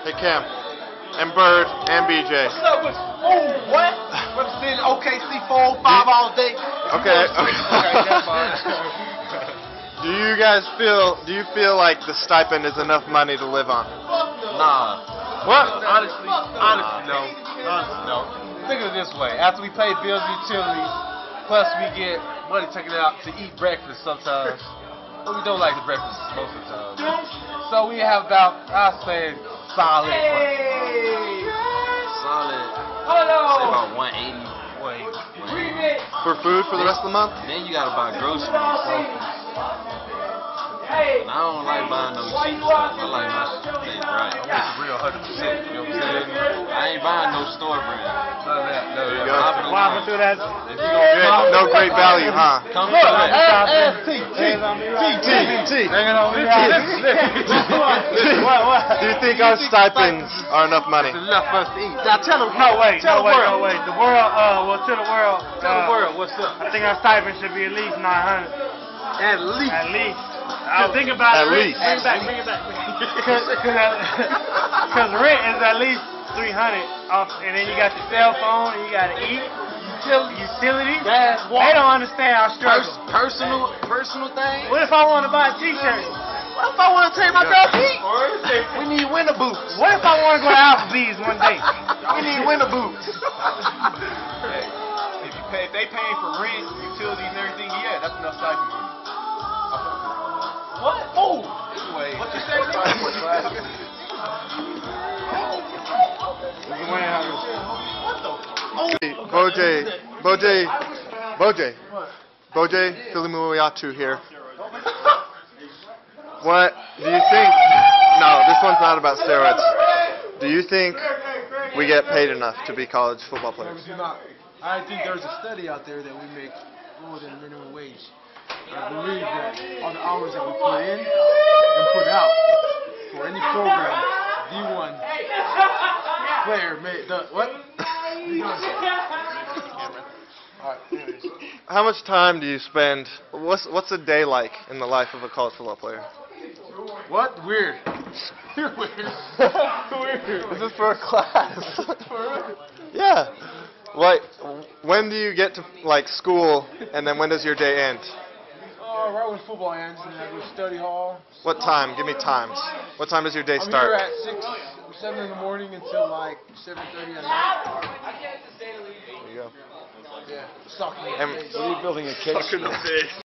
Hey Cam, and Bird, and BJ. What's up with oh what? Representing OKC four five all day. Okay. Okay. Do you guys feel? Do you feel like the stipend is enough money to live on? Nah. What? Honestly, honestly no. Honestly no. Think of it this way. After we pay bills and utilities, plus we get money taken out to eat breakfast sometimes. But we don't like the breakfast most of the time. So we have about I say solid Solid. Say about 180. wait. 180. For food for the rest of the month? Then you gotta buy groceries. Hey. And I don't like buying no cheap stuff. I like my shit right. I want the real hundred percent. You know what I'm saying? I ain't buying no store brand. None of that. No, you yeah. go. Top Walking through that. If you gonna no great value, huh? come Look, to it. Ask, ask T, T, T, T, T. Hanging on me. What, what? Do you think our stipends are enough money? Enough for us to eat. Now tell them. No, wait, Tell no, the world. no, wait. The world, uh, well, to the world. Tell the uh, world what's up. I think our stipend should be at least 900. At least. At least. I was thinking about At it. Rick. least. Bring it back, bring it back. Because rent is at least 300 off, and then you got your cell phone, and you got to eat, utilities. Gas, They water. don't understand our struggle. Pers- personal, personal thing. What if I want to buy a t-shirt? What if I want to take my girl to eat? We need winter boots. What if I want to go to Applebee's one day? We need winter boots. If you pay, if they paying for rent, utilities, and everything, yeah, that's enough stipend for you. What? Oh. Anyway, What you say? Boj, Boj, Boj, Boj Filimoeatu here. What do you think? No, this one's not about steroids. Do you think we get paid enough to be college football players? I think there's a study out there that we make more than minimum wage. I believe that all the hours that we put in and put out for any program, D1 player made the what? How much time do you spend? What's what's a day like in the life of a college football player? What? Weird. You're weird. weird. This is for a class. yeah. Like, when do you get to like school, and then when does your day end? Oh, right when football ends, and then I go study hall. What time? Give me times. What time does your day I'm here start? at six, seven in the morning until like seven thirty at night. There you go. Yeah, sucking. And- What are you building a cake?